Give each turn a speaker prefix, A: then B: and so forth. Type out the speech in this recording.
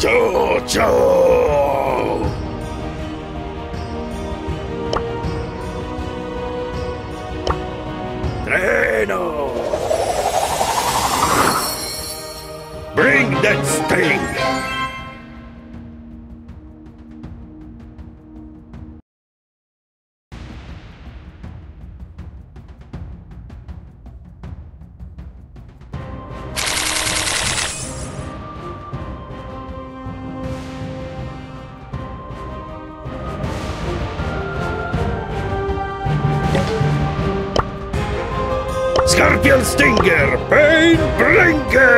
A: Ciao, Treno! Bring that sting! Scorpion Stinger! Pain Blinker!